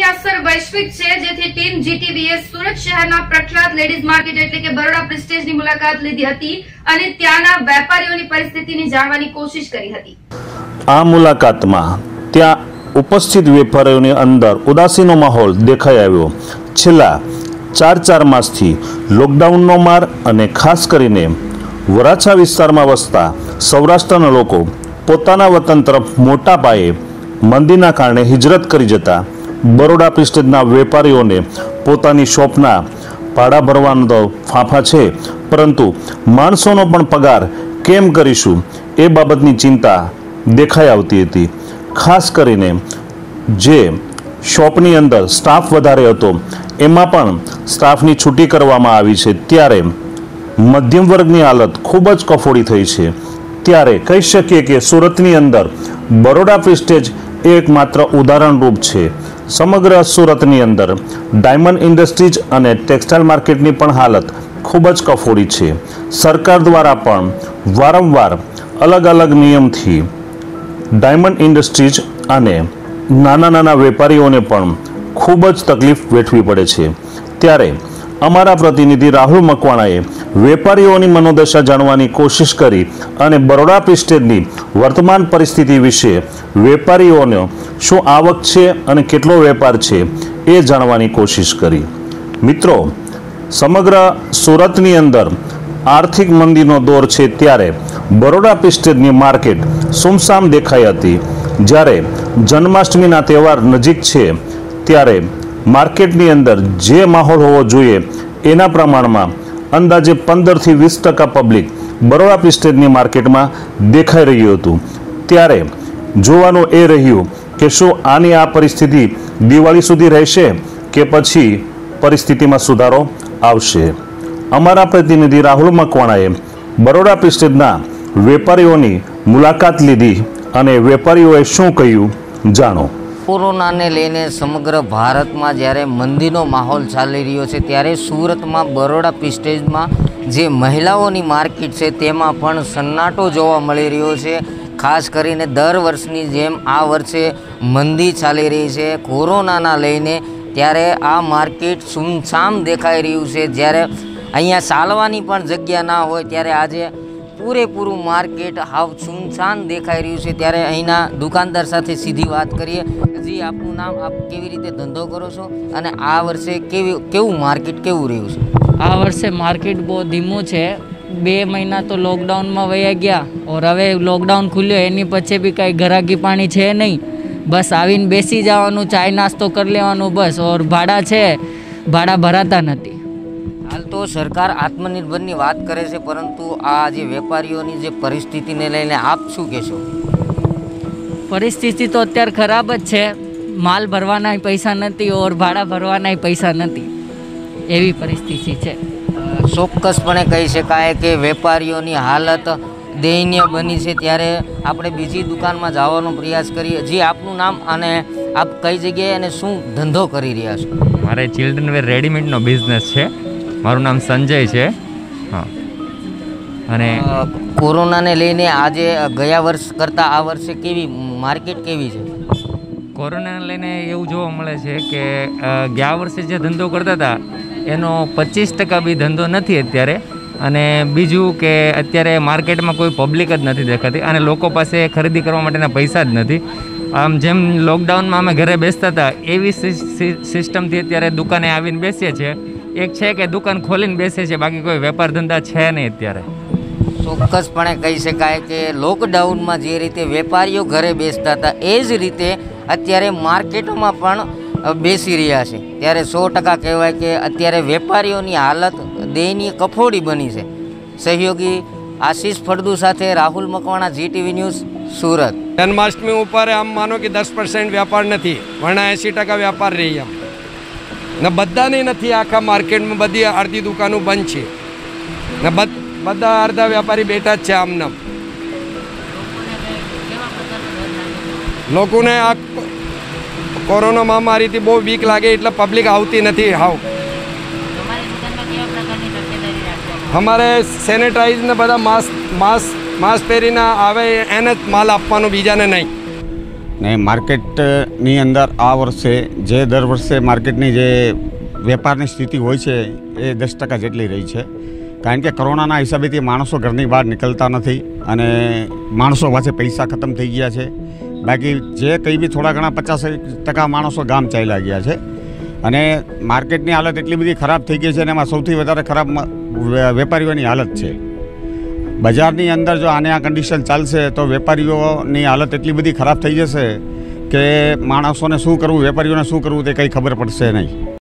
કોરોનાની અસર વૈશ્વિક છે, જેથી ટીમ જીટીબીએ સુરત શહેરના પ્રખ્યાત લેડીઝ માર્કેટ એટલે કે બરોડા પ્રિસ્ટેજની મુલાકાત લીધી હતી અને ત્યાંના વેપારીઓની પરિસ્થિતિની જાણવાની કોશિશ કરી હતી. આ મુલાકાતમાં ત્યાં ઉપસ્થિત વેપારીઓની અંદર ઉદાસીનો માહોલ દેખાઈ આવ્યો. છેલ્લા ચાર ચાર માસથી લોકડાઉનનો માર અને ખાસ કરીને વરાછા વિસ્તારમાં વસતા સૌરાષ્ટ્રના લોકો પોતાના વતન તરફ મોટા પાયે મંદીના કારણે હિજરત કરી જતા બરોડા પ્રિસ્ટેજના વેપારીઓને પોતાની શોપના ભાડા ભરવાનો તો ફાંફા છે, પરંતુ માણસોનો પણ પગાર કેમ કરીશું એ બાબતની ચિંતા દેખાઈ આવતી હતી. ખાસ કરીને જે શોપની અંદર સ્ટાફ વધારે હતો, એમાં પણ સ્ટાફની છૂટી કરવામાં આવી છે. ત્યારે મધ્યમ વર્ગની હાલત ખૂબ જ કફોડી થઈ છે. ત્યારે કહી શકીએ કે સુરતની અંદર બરોડા પ્રિસ્ટેજ એ એક ઉદાહરણરૂપ છે. સમગ્ર સુરતની અંદર ડાયમંડ ઇન્ડસ્ટ્રીઝ અને ટેક્સટાઇલ માર્કેટની પણ હાલત ખૂબ જ કફોડી છે. સરકાર દ્વારા પણ વારંવાર અલગ અલગ નિયમથી ડાયમંડ ઇન્ડસ્ટ્રીઝ અને નાના નાના વેપારીઓને પણ ખૂબ જ તકલીફ વેઠવી પડે છે. ત્યારે અમારા પ્રતિનિધિ રાહુલ મકવાણાએ વેપારીઓની મનોદશા જાણવાની કોશિશ કરી અને બરોડા પ્રિસ્ટેજની વર્તમાન પરિસ્થિતિ વિશે વેપારીઓનો શું આવક છે અને કેટલો વેપાર છે એ જાણવાની કોશિશ કરી. મિત્રો, સમગ્ર સુરતની અંદર આર્થિક મંદીનો દોર છે ત્યારે બરોડા પ્રિસ્ટેજની માર્કેટ સુમસામ દેખાઈ હતી. જ્યારે જન્માષ્ટમીના તહેવાર નજીક છે, ત્યારે માર્કેટની અંદર જે માહોલ હોવો જોઈએ, એના પ્રમાણમાં અંદાજે પંદરથી વીસ ટકા પબ્લિક બરોડા પ્રિસ્ટેજની માર્કેટમાં દેખાઈ રહ્યું હતું. ત્યારે જોવાનું એ રહ્યું કે શું આની આ પરિસ્થિતિ દિવાળી સુધી રહેશે કે પછી પરિસ્થિતિમાં સુધારો આવશે. અમારા પ્રતિનિધિ રાહુલ મકવાણાએ બરોડા પ્રિસ્ટેજના વેપારીઓની મુલાકાત લીધી અને વેપારીઓએ શું કહ્યું, જાણો. કોરોનાને લઈને સમગ્ર ભારતમાં જ્યારે મંદીનો માહોલ ચાલી રહ્યો છે, ત્યારે સુરતમાં બરોડા પ્રિસ્ટેજમાં જે મહિલાઓની માર્કેટ છે, તેમાં પણ સન્નાટો જોવા મળી રહ્યો છે. ખાસ કરીને દર વર્ષની જેમ આ વર્ષે મંદી ચાલી રહી છે. કોરોનાના લઈને ત્યારે આ માર્કેટ સુમસામ દેખાઈ રહ્યું છે. જ્યારે અહીંયા ચાલવાની પણ જગ્યા ના હોય, ત્યારે આજે પૂરેપૂરું માર્કેટ હાવ સુમસાન દેખાઈ રહ્યું છે. ત્યારે અહીંના દુકાનદાર સાથે સીધી વાત કરીએ. જી, આપનું નામ આપ કેવી રીતે ધંધો કરો છો? અને આ વર્ષે કેવી, કેવું માર્કેટ કેવું રહ્યું છે? આ વર્ષે માર્કેટ બહુ ધીમું છે. બે મહિના તો લોકડાઉનમાં વયા ગયા. ઓર હવે લોકડાઉન ખુલ્યો, એની પછી બી કાંઈ ઘરાકી પાણી છે નહીં. બસ આવીને બેસી જવાનું, ચાય નાસ્તો કરી લેવાનું બસ. ઓર ભાડા છે. ભાડા ભરાતા નથી. તો સરકાર આત્મનિર્ભરની વાત કરે છે પરંતુ આ જે વેપારીઓની જે પરિસ્થિતિને લઈને આપ શું કહેશો? પરિસ્થિતિ તો અત્યારે ખરાબ જ છે. માલ ભરવાના પૈસા નથી ઓર ભાડા ભરવાના પૈસા નથી. એવી પરિસ્થિતિ છે. ચોક્કસપણે કહી શકાય કે વેપારીઓની હાલત દયનીય બની છે. ત્યારે આપણે બીજી દુકાનમાં જવાનો પ્રયાસ કરીએ. જે આપનું નામ અને આપ કઈ જગ્યાએ અને શું ધંધો કરી રહ્યા છો? મારે ચિલ્ડ્રન વેર રેડીમેડનો બિઝનેસ છે. મારું નામ સંજય છે. હા. અને કોરોનાને લઈને આજે ગયા વર્ષ કરતાં આ વર્ષે કેવી માર્કેટ કેવી છે? કોરોનાને લઈને એવું જોવા મળે છે કે ગયા વર્ષે જે ધંધો કરતા હતા એનો પચીસ ટકા બી ધંધો નથી અત્યારે. અને બીજું કે અત્યારે માર્કેટમાં કોઈ પબ્લિક જ નથી દેખાતી અને લોકો પાસે ખરીદી કરવા માટેના પૈસા જ નથી. આમ જેમ લોકડાઉનમાં અમે ઘરે બેસતા હતા એવી સિસ્ટમથી અત્યારે દુકાને આવીને બેસીએ છીએ. એક છે કે દુકાન ખોલીને બેસે છે બાકી કોઈ વેપાર ધંધા છે નહીં અત્યારે. ચોક્કસપણે કહી શકાય કે લોકડાઉનમાં જે રીતે વેપારીઓ ઘરે બેસતા હતા એ જ રીતે અત્યારે માર્કેટોમાં પણ બેસી રહ્યા છે. ત્યારે સો ટકા કહેવાય કે અત્યારે વેપારીઓની હાલત દયનીય કફોડી બની છે. સહયોગી આશીષ ફળદુ સાથે રાહુલ મકવાણા જીટીવી ન્યૂઝ સુરત. જન્માષ્ટમી ઉપર આમ માનો કે દસ પર્સન્ટ વ્યાપાર નથી વણા એંસી ટકા વ્યાપાર રહી એમ. ને, બધાને નથી આખા માર્કેટમાં બધી અડધી દુકાનો બંધ છે. ને, બધા અડધા વેપારી બેઠા જ છે આમનામ લોકોને આ કોરોના મહામારીથી બહુ બીક લાગે એટલે પબ્લિક આવતી નથી, હાવ. અમારે સેનેટાઈઝ ને બધા માસ્ક માસ્ક માસ્ક પહેરીને આવે, એને જ માલ આપવાનો બીજાને નહીં. ને માર્કેટની અંદર આ વર્ષે જે દર વર્ષે માર્કેટની જે વેપારની સ્થિતિ હોય છે એ દસ ટકા જેટલી રહી છે. કારણ કે કોરોનાના હિસાબેથી માણસો ઘરની બહાર નીકળતા નથી અને માણસો પાસે પૈસા ખતમ થઈ ગયા છે. બાકી જે કંઈ બી થોડા ઘણા પચાસ ટકા માણસો ગામ ચાલ્યા ગયા છે. અને માર્કેટની હાલત એટલી બધી ખરાબ થઈ ગઈ છે અને એમાં સૌથી વધારે ખરાબ વેપારીઓની હાલત છે. બજારની અંદર જો આને આ કન્ડિશન ચાલશે તો વેપારીઓની હાલત એટલી બધી ખરાબ થઈ જશે કે માણસોને શું કરવું, વેપારીઓને શું કરવું તે કંઈ ખબર પડશે નહીં.